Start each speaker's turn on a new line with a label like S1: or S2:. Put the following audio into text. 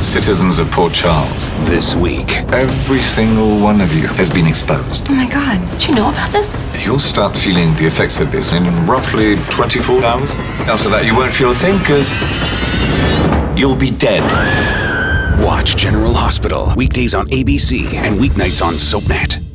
S1: citizens of Port Charles.
S2: This week,
S1: Every single one of you has been exposed.
S3: Oh my god, did you know about this?
S1: You'll start feeling the effects of this in roughly 24 hours. After that, you won't feel a thing because you'll be dead.
S2: watch General Hospital weekdays on ABC and weeknights on SoapNet.